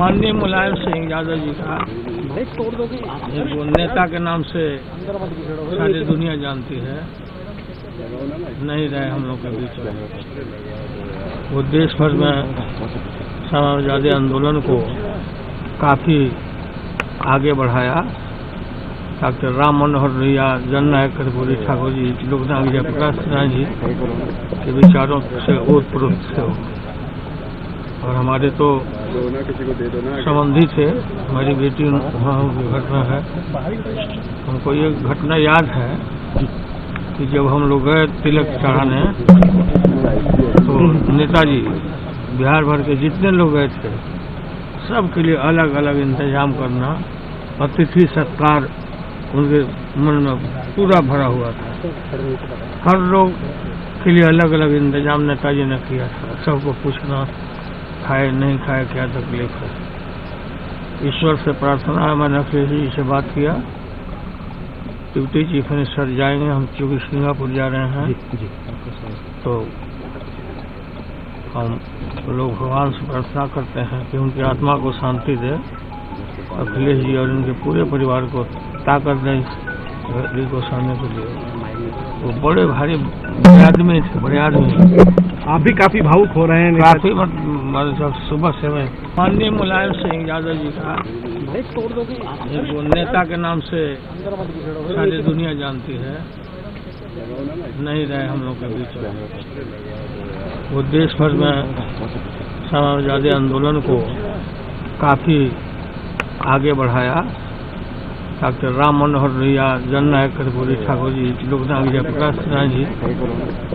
माननीय मुलायम सिंह यादव जी का वो नेता के नाम से सारी दुनिया जानती है। नहीं रहे हम लोग के बीच में। वो देश भर में समाजवादी आंदोलन को काफ़ी आगे बढ़ाया। डॉक्टर राम मनोहर लोहिया, जननायक कर्पूरी ठाकुर जी लोकनायक जयप्रकाश सिन्हा जी के विचारों से प्रोत थे वो। और हमारे तो संबंधी थे हमारी बेटी वहाँ घटना है। हमको ये घटना याद है कि जब हम लोग गए तिलक चढ़ाने तो नेताजी बिहार भर के जितने लोग गए थे, सबके लिए अलग अलग इंतज़ाम करना, अतिथि सत्कार उनके मन में पूरा भरा हुआ था। हर लोग के लिए अलग अलग इंतज़ाम नेताजी ने किया था। सबको पूछना खाए नहीं खाए क्या तकलीफ़ है? ईश्वर से प्रार्थना है मैंने अखिलेश जी से बात किया। डिप्टी चीफ मिनिस्टर जाएँगे हम चूँकि सिंगापुर जा रहे हैं। तो हम लोग भगवान से प्रार्थना करते हैं कि उनकी आत्मा को शांति दे अखिलेश जी और उनके पूरे परिवार को ताकत दें सहने के लिए वो बड़े भारी बड़े आदमी थे बड़े आदमी। आप भी काफ़ी भावुक हो रहे हैं काफ़ी मतलब सुबह से मैं माननीय मुलायम सिंह यादव जी का एक नेता के नाम से सारी दुनिया जानती है। नहीं रहे हम लोग के बीच में। वो देश भर में समाजवादी आंदोलन को काफ़ी आगे बढ़ाया। डॉक्टर राम मनोहर लोहिया जननायक कर्पूरी ठाकुर जी लोकनायक जयप्रकाश सिन्हा जी,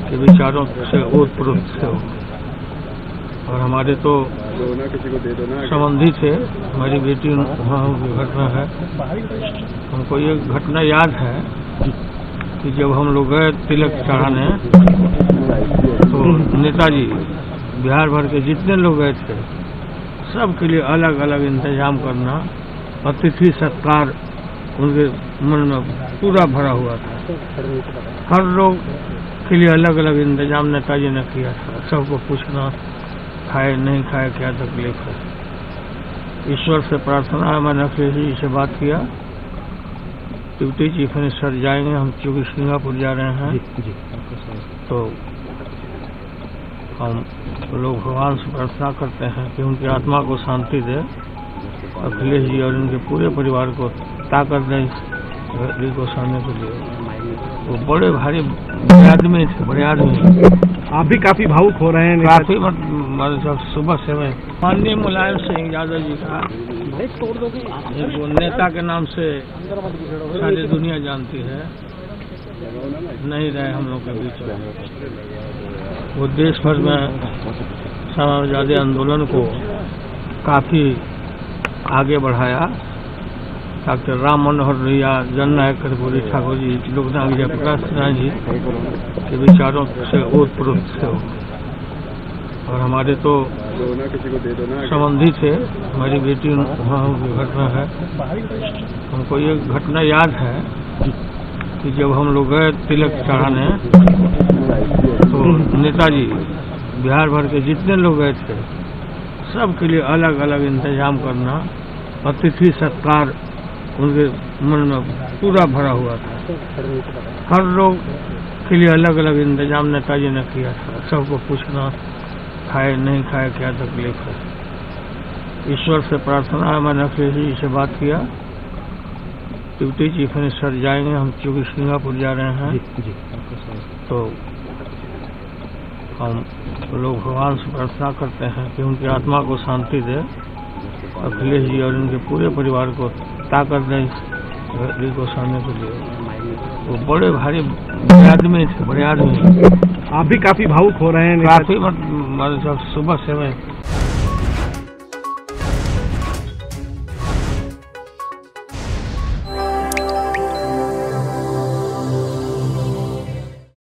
के विचारों से ओत प्रोत थे और हमारे तो संबंधी थे, हमारी बेटी वहाँ की घटना है। हमको ये घटना याद है कि जब हम लोग गए तिलक चढ़ाने तो नेताजी बिहार भर के जितने लोग गए थे, सबके लिए अलग अलग इंतज़ाम करना, अतिथि सत्कार उनके मन में पूरा भरा हुआ था। हर लोग के लिए अलग अलग इंतज़ाम नेताजी ने किया था। सबको पूछना खाए नहीं खाए क्या तकलीफ़ है? ईश्वर से प्रार्थना है मैंने अखिलेश जी से बात किया। डिप्टी चीफ मिनिस्टर जाएँगे हम चूँकि सिंगापुर जा रहे हैं। तो हम लोग भगवान से प्रार्थना करते हैं कि उनकी आत्मा को शांति दे। अखिलेश जी और उनके पूरे परिवार को ताकत दें इस घड़ी को सहने के लिए वो बड़े भारी बड़े आदमी थे बड़े आदमी। आप भी काफ़ी भावुक हो रहे हैं काफ़ी मतलब सुबह से मैं। माननीय मुलायम सिंह यादव जी का एक वो नेता के नाम से सारी दुनिया जानती है। नहीं रहे हम लोग के बीच में। वो देश भर में समाजवादी आंदोलन को काफ़ी आगे बढ़ाया। डॉक्टर राम मनोहर लोहिया जननायक कर्पूरी ठाकुर जी लोकनायक जयप्रकाश सिन्हा जी, के विचारों से ओत प्रोत थे और हमारे तो संबंधी थे हमारी बेटी वहाँ की घटना है। हमको ये घटना याद है कि जब हम लोग गए तिलक चढ़ाने तो नेताजी बिहार भर के जितने लोग गए थे, सबके लिए अलग अलग इंतज़ाम करना, अतिथि सत्कार उनके मन में पूरा भरा हुआ था। हर लोग के लिए अलग अलग इंतज़ाम नेताजी ने किया था। सबको पूछना खाए नहीं खाए क्या तकलीफ़ है? ईश्वर से प्रार्थना है मैंने अखिलेश जी से बात किया। डिप्टी चीफ मिनिस्टर जाएँगे हम चूँकि सिंगापुर जा रहे हैं। तो हम लोग भगवान से प्रार्थना करते हैं कि उनकी आत्मा को शांति दे। अखिलेश जी और उनके पूरे परिवार को ताकत नहीं। रवि घड़ी को के लिए वो बड़े भारी बड़े आदमी थे बड़े आदमी। आप भी काफ़ी भावुक हो रहे हैं। काफ़ी मतलब सुबह से मैं